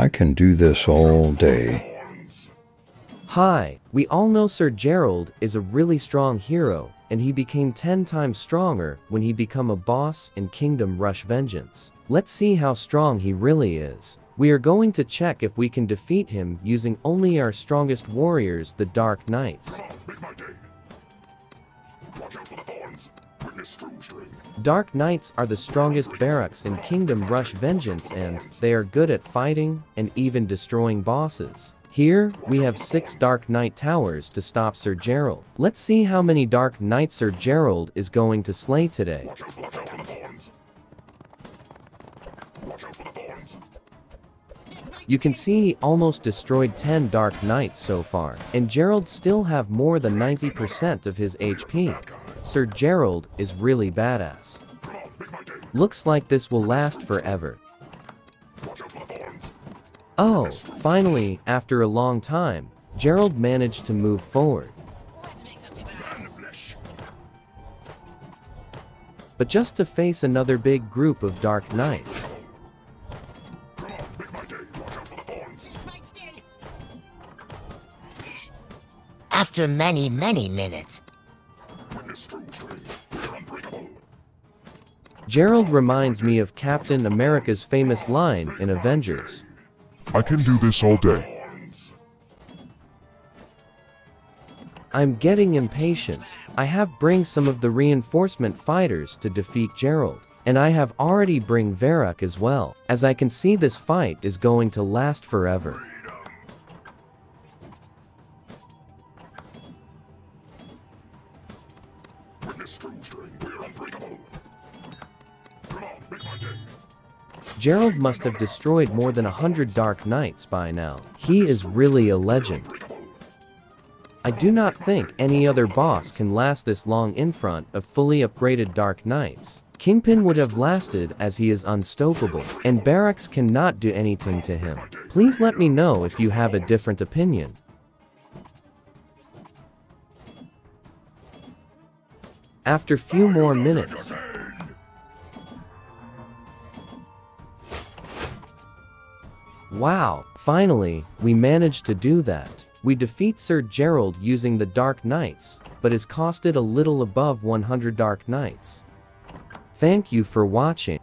I can do this all day. Hi, we all know Sir Gerald is a really strong hero, and he became 10 times stronger when he became a boss in Kingdom Rush Vengeance. Let's see how strong he really is. We are going to check if we can defeat him using only our strongest warriors, the Dark Knights. Make Dark Knights are the strongest barracks in Kingdom Rush Vengeance and they are good at fighting and even destroying bosses. Here, we have 6 Dark Knight towers to stop Sir Gerald. Let's see how many Dark Knights Sir Gerald is going to slay today. You can see he almost destroyed 10 Dark Knights so far, and Gerald still have more than 90% of his HP. Sir Gerald is really badass. Looks like this will last forever. Oh, finally, after a long time, Gerald managed to move forward. But just to face another big group of Dark Knights. After many, many minutes, Gerald reminds me of Captain America's famous line in Avengers. I can do this all day. I'm getting impatient. I have bring some of the reinforcement fighters to defeat Gerald. And I have already bring Veruk as well, as I can see this fight is going to last forever. Witness true strength. We're unbreakable. Come on, make my day. Gerald must have destroyed more than a hundred Dark Knights by now. He is really a legend. I do not think any other boss can last this long in front of fully upgraded Dark Knights. Kingpin would have lasted as he is unstoppable, and Barracks cannot do anything to him. Please let me know if you have a different opinion. After few more minutes, Wow, finally, we managed to do that. We defeat Sir Gerald using the Dark Knights, but is costed a little above 100 Dark Knights. Thank you for watching.